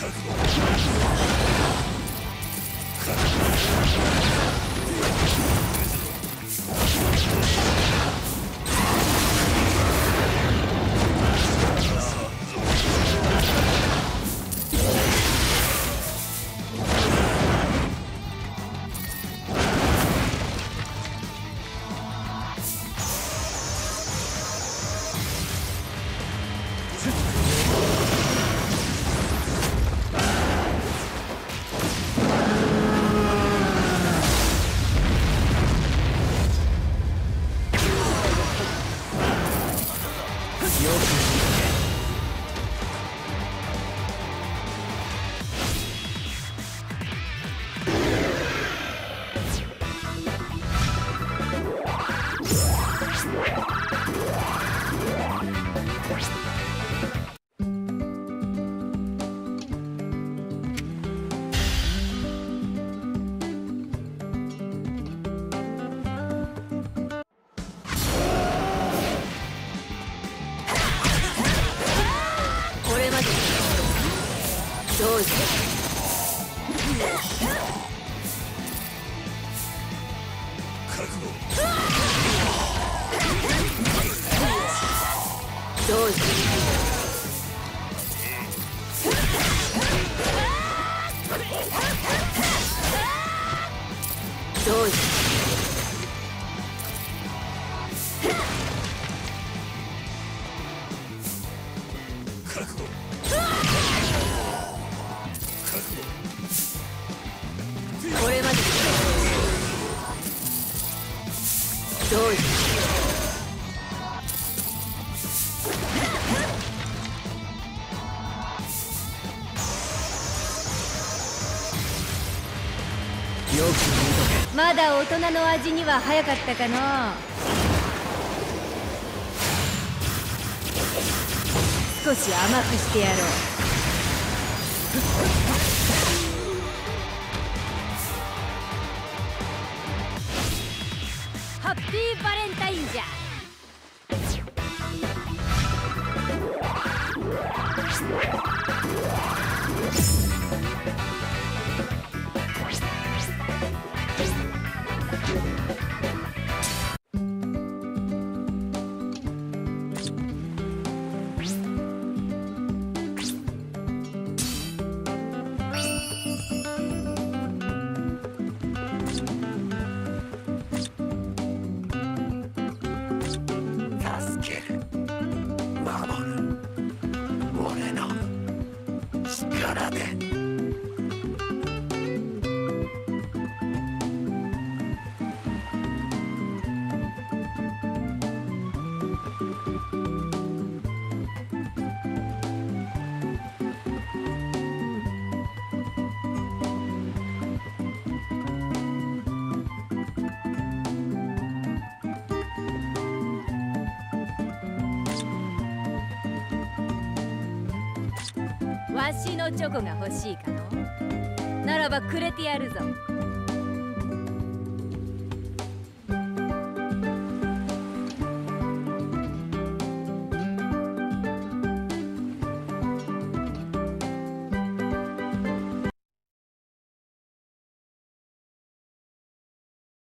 Cut. どうしてこれまでどうじよくまだ大人の味には早かったかの？う少し甘くしてやろう。ハッピーバレンタインじゃ tarde. わしのチョコが欲しいかの？ならばくれてやるぞ。